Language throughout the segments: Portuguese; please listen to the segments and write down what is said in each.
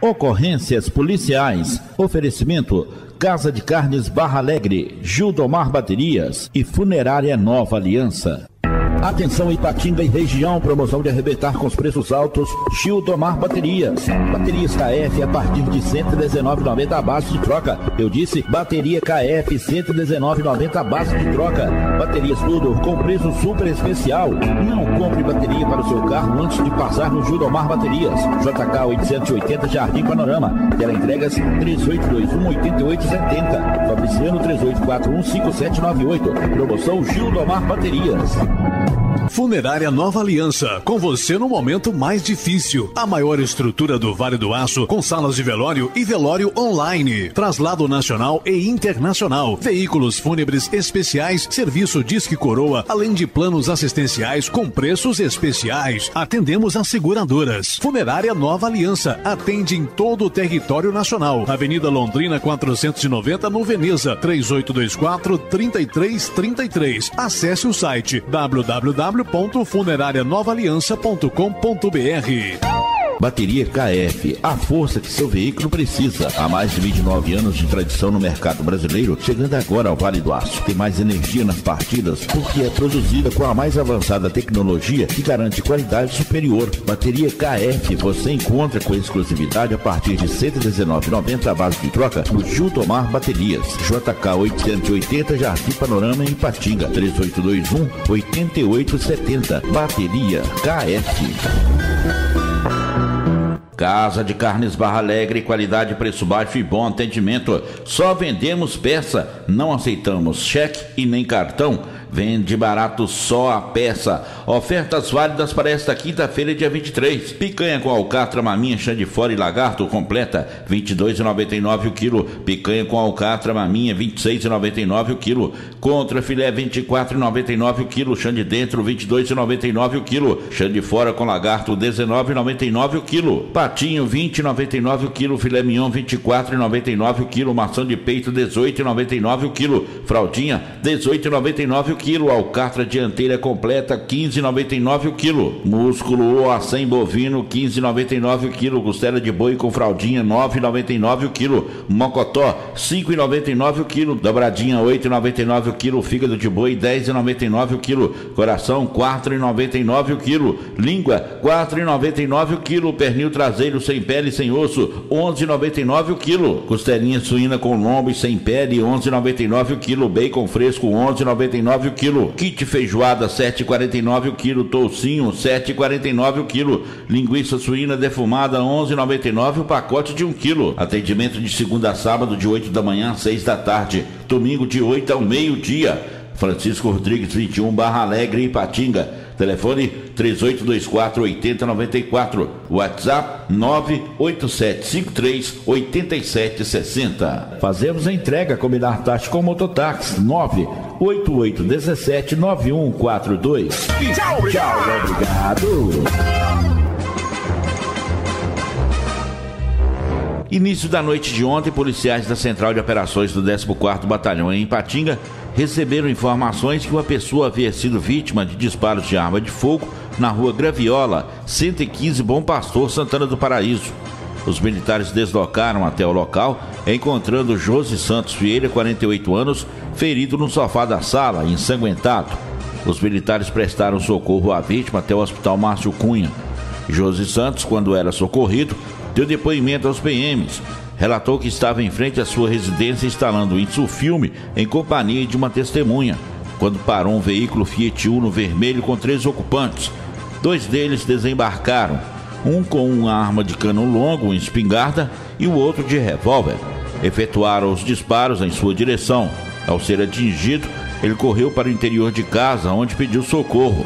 Ocorrências policiais. Oferecimento Casa de Carnes Barra Alegre, Gildomar Baterias e Funerária Nova Aliança. Atenção Ipatinga e região, promoção de arrebentar com os preços altos, Gildomar Baterias. Baterias KF a partir de 119,90 a base de troca. Eu disse bateria KF 119,90 a base de troca. Baterias tudo com preço super especial. Não compre bateria para o seu carro antes de passar no Gildomar Baterias. JK 880 Jardim Panorama. Tela entregas 3821 8870. Fabriciano 3841 5798. Promoção Gildomar Baterias. Funerária Nova Aliança, com você no momento mais difícil. A maior estrutura do Vale do Aço, com salas de velório e velório online. Traslado nacional e internacional. Veículos fúnebres especiais, serviço Disque Coroa, além de planos assistenciais com preços especiais. Atendemos as seguradoras. Funerária Nova Aliança, atende em todo o território nacional. Avenida Londrina 490, no Veneza, 3824 3333. Acesse o site www www.funerarianovaaliança.com.br Bateria KF, a força que seu veículo precisa. Há mais de 29 anos de tradição no mercado brasileiro, chegando agora ao Vale do Aço. Tem mais energia nas partidas porque é produzida com a mais avançada tecnologia que garante qualidade superior. Bateria KF você encontra com exclusividade a partir de R$ 119,90 a base de troca no Gil Tomar Baterias. JK 880 Jardim Panorama em Patinga. 3821 8870. Bateria KF. Casa de Carnes Barra Alegre, qualidade, preço baixo e bom atendimento. Só vendemos peça, não aceitamos cheque e nem cartão. Vende barato só a peça. Ofertas válidas para esta quinta-feira, dia 23. Picanha com alcatra, maminha, chã de fora e lagarto completa, 22,99 o quilo. Picanha com alcatra, maminha, 26,99 o quilo. Contra filé, 24,99 o quilo. Chã de dentro, 22,99 o quilo. Chã de fora com lagarto, 19,99 o quilo. Patinho, 20,99 o quilo. Filé mignon, 24,99 o quilo. Maçã de peito, 18,99 o quilo. Fraldinha, 18,99 o quilo. Alcatra dianteira completa, 15,99 o quilo. Músculo ou a 100 bovino, 15,99 o quilo. Costela de boi com fraldinha, 9,99 o quilo. Mocotó, 5,99 o quilo. Dobradinha, 8,99 o quilo. Fígado de boi, 10,99 o quilo. Coração, 4,99 o quilo. Língua, 4,99 o quilo. Pernil traseiro sem pele e sem osso, 11,99 o quilo. Costelinha suína com lombo e sem pele, 11,99 o quilo. Bacon fresco, 11,99 o quilo. Kit feijoada, 7,49 o quilo. Toucinho, 7,49 o quilo. Linguiça suína defumada, 11,99 o pacote de 1 quilo. Atendimento de segunda a sábado, de 8 da manhã às 6 da tarde. Domingo, de 8 ao meio-dia. Francisco Rodrigues, 21, Barra Alegre, Ipatinga. Telefone 3824 8094. WhatsApp 98753 8760. Fazemos a entrega, combinar taxa com mototáxi 98817 9142. Tchau, tchau, obrigado. Início da noite de ontem, policiais da Central de Operações do 14º Batalhão em Ipatinga receberam informações que uma pessoa havia sido vítima de disparos de arma de fogo na rua Graviola, 115 Bom Pastor, Santana do Paraíso. Os militares deslocaram até o local, encontrando Josi Santos Vieira, 48 anos, ferido no sofá da sala, ensanguentado. Os militares prestaram socorro à vítima até o Hospital Márcio Cunha. Josi Santos, quando era socorrido, deu depoimento aos PMs. Relatou que estava em frente à sua residência instalando um filme em companhia de uma testemunha, quando parou um veículo Fiat Uno vermelho com três ocupantes. Dois deles desembarcaram, um com uma arma de cano longo, uma espingarda, e o outro de revólver. Efetuaram os disparos em sua direção. Ao ser atingido, ele correu para o interior de casa, onde pediu socorro.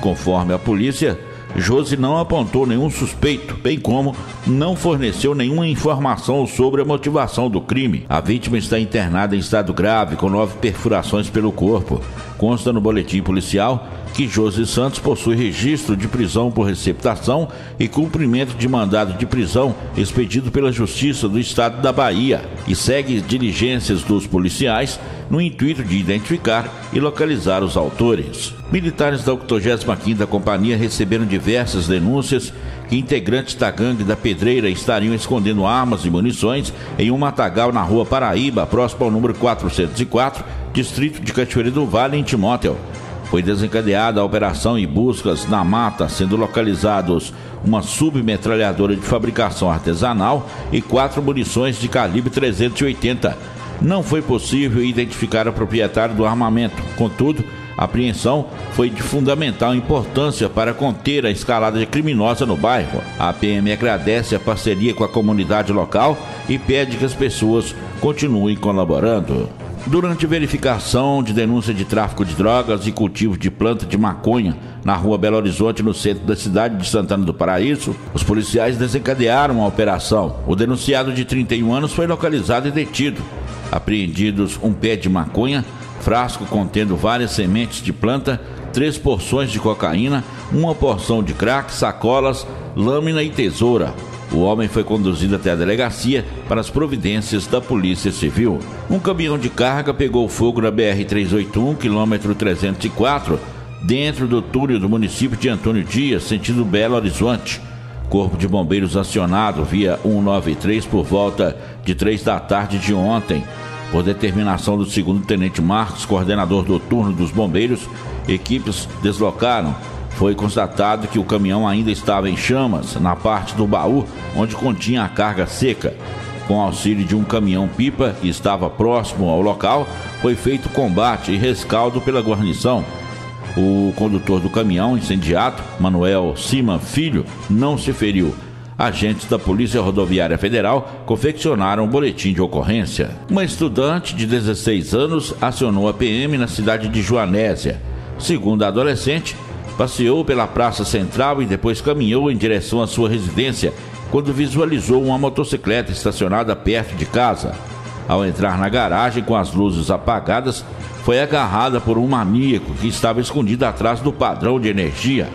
Conforme a polícia, Josi não apontou nenhum suspeito, bem como não forneceu nenhuma informação sobre a motivação do crime. A vítima está internada em estado grave, com nove perfurações pelo corpo. Consta no boletim policial que Josi Santos possui registro de prisão por receptação e cumprimento de mandado de prisão expedido pela Justiça do Estado da Bahia e segue diligências dos policiais no intuito de identificar e localizar os autores. Militares da 85ª Companhia receberam diversas denúncias que integrantes da gangue da Pedreira estariam escondendo armas e munições em um matagal na rua Paraíba, próximo ao número 404, distrito de Cachoeira do Vale, em Timóteo. Foi desencadeada a operação e buscas na mata, sendo localizados uma submetralhadora de fabricação artesanal e quatro munições de calibre 380. Não foi possível identificar o proprietário do armamento. Contudo, a apreensão foi de fundamental importância para conter a escalada criminosa no bairro. A PM agradece a parceria com a comunidade local e pede que as pessoas continuem colaborando. Durante verificação de denúncia de tráfico de drogas e cultivo de planta de maconha na rua Belo Horizonte, no centro da cidade de Santana do Paraíso, os policiais desencadearam a operação. O denunciado de 31 anos foi localizado e detido. Apreendidos um pé de maconha, frasco contendo várias sementes de planta, três porções de cocaína, uma porção de crack, sacolas, lâmina e tesoura. O homem foi conduzido até a delegacia para as providências da Polícia Civil. Um caminhão de carga pegou fogo na BR-381, quilômetro 304, dentro do túnel do município de Antônio Dias, sentido Belo Horizonte. Corpo de Bombeiros acionado via 193 por volta de 3 da tarde de ontem. Por determinação do segundo tenente Marcos, coordenador do turno dos bombeiros, equipes deslocaram. Foi constatado que o caminhão ainda estava em chamas na parte do baú onde continha a carga seca. Com auxílio de um caminhão-pipa que estava próximo ao local, foi feito combate e rescaldo pela guarnição. O condutor do caminhão incendiado, Manuel Cima Filho, não se feriu agentes da Polícia Rodoviária Federal confeccionaram um boletim de ocorrência. Uma estudante de 16 anos acionou a PM na cidade de Joanésia. Segundo a adolescente, passeou pela Praça Central e depois caminhou em direção à sua residência quando visualizou uma motocicleta estacionada perto de casa. Ao entrar na garagem com as luzes apagadas, foi agarrada por um maníaco que estava escondido atrás do padrão de energia.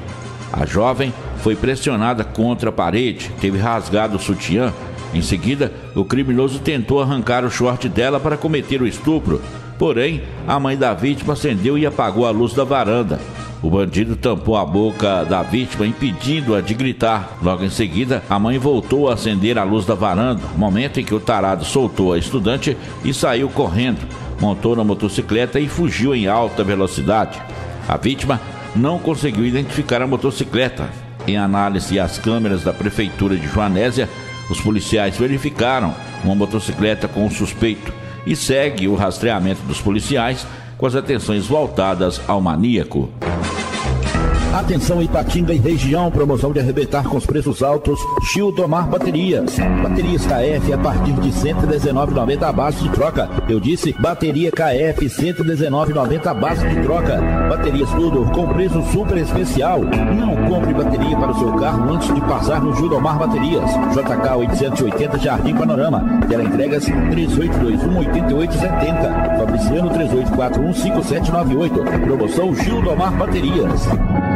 A jovem foi pressionada contra a parede, teve rasgado o sutiã. Em seguida, o criminoso tentou arrancar o short dela para cometer o estupro. Porém, a mãe da vítima acendeu e apagou a luz da varanda. O bandido tampou a boca da vítima, impedindo-a de gritar. Logo em seguida, a mãe voltou a acender a luz da varanda, momento em que o tarado soltou a estudante e saiu correndo. Montou na motocicleta e fugiu em alta velocidade. A vítima não conseguiu identificar a motocicleta, em análise às câmeras da Prefeitura de Joanésia, os policiais verificaram uma motocicleta com um suspeito e segue o rastreamento dos policiais com as atenções voltadas ao maníaco. Atenção Ipatinga e região, promoção de arrebentar com os preços altos. Gildomar Baterias. Baterias KF a partir de 119,90 a base de troca. Eu disse bateria KF 119,90 a base de troca. Baterias tudo com preço super especial. Não compre bateria para o seu carro antes de passar no Gildomar Baterias. JK 880 Jardim Panorama. Tela entregas 3821 8870. Fabriciano 3841 5798. Promoção Gildomar Baterias.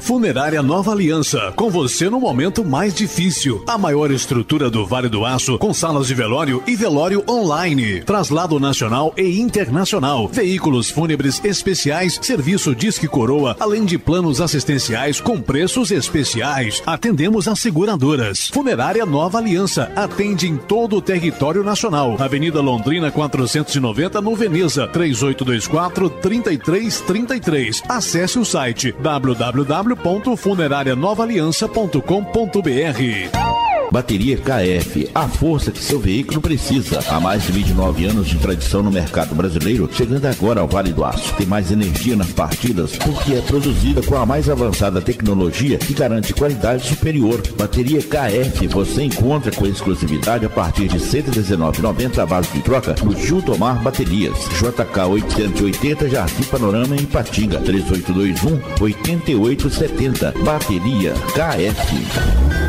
Funerária Nova Aliança, com você no momento mais difícil. A maior estrutura do Vale do Aço, com salas de velório e velório online. Traslado nacional e internacional. Veículos fúnebres especiais, serviço Disque Coroa, além de planos assistenciais com preços especiais. Atendemos as seguradoras. Funerária Nova Aliança, atende em todo o território nacional. Avenida Londrina 490, no Veneza, 3824 3333. Acesse o site www www.funerarianovaaliança.com.br Bateria KF, a força que seu veículo precisa. Há mais de 29 anos de tradição no mercado brasileiro, chegando agora ao Vale do Aço. Tem mais energia nas partidas porque é produzida com a mais avançada tecnologia que garante qualidade superior. Bateria KF você encontra com exclusividade a partir de R$ 119,90 a base de troca no Jutomar Baterias. JK 880 Jardim Panorama em Patinga 3821 8870. Bateria KF.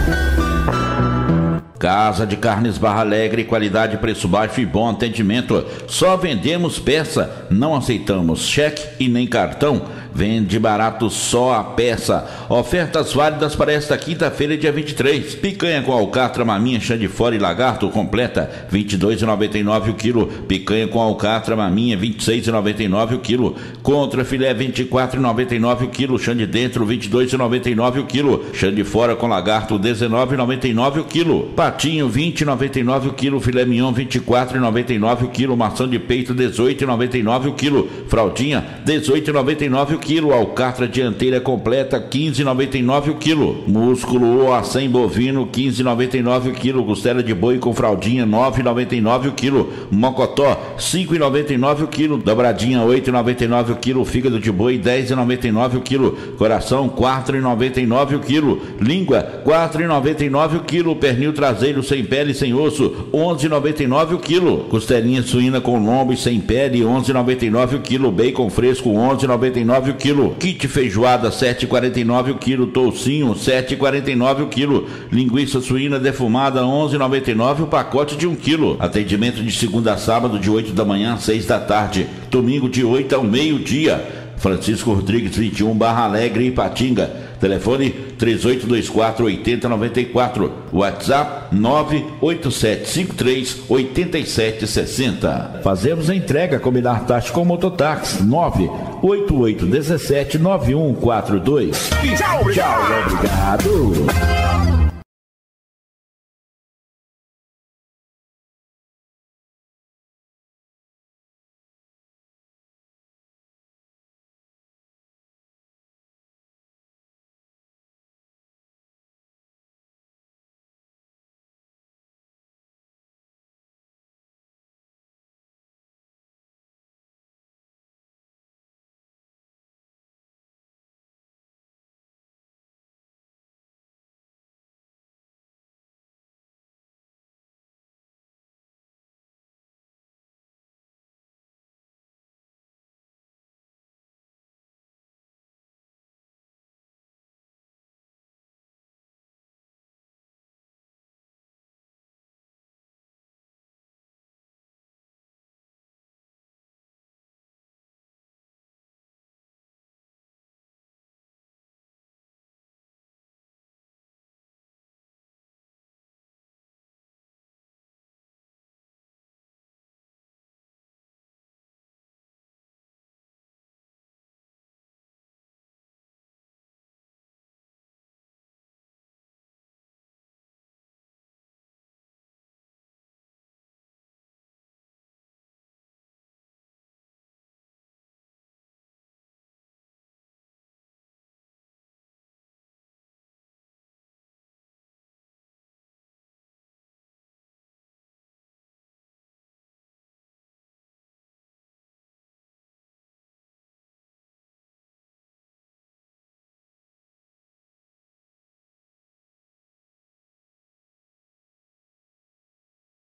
Casa de Carnes Barra Alegre, qualidade, preço baixo e bom atendimento. Só vendemos peça, não aceitamos cheque e nem cartão. Vende barato só a peça. Ofertas válidas para esta quinta-feira, dia 23. Picanha com alcatra, maminha, chã de fora e lagarto completa, 22,99 o quilo. Picanha com alcatra, maminha, 26,99 o quilo. Contra filé, 24,99 o quilo. Chã de dentro, 22,99 o quilo. Chã de fora com lagarto, 19,99 o quilo. Patinho, 20,99 o quilo. Filé mignon, 24,99 o quilo. Maçã de peito, 18,99 o quilo. Fraldinha, 18,99 o quilo. Alcatra dianteira completa, 15,99 o quilo. Músculo ou acém bovino, 15,99 o quilo. Costela de boi com fraldinha, 9,99 o quilo. Mocotó, 5,99 o quilo. Dobradinha, 8,99 o quilo. Fígado de boi, 10,99 o quilo. Coração, 4,99 o quilo. Língua, 4,99 o quilo. Pernil traseiro sem pele e sem osso, 11,99 o quilo. Costelinha suína com lombo e sem pele, 11,99 o quilo. Bacon fresco, 11,99 o quilo. Kit feijoada, 7,49 o quilo. Toucinho, 7,49 o quilo. Linguiça suína defumada, 11,99 o pacote de 1 quilo. Atendimento de segunda a sábado, de 8 da manhã às 6 da tarde. Domingo, de 8 ao meio-dia. Francisco Rodrigues, 21, Barra Alegre, Ipatinga. Telefone 3824 8094. WhatsApp 98753 8760. Fazemos a entrega combinar taxa com Mototáxi 98817 9142. Tchau, Tchau, obrigado.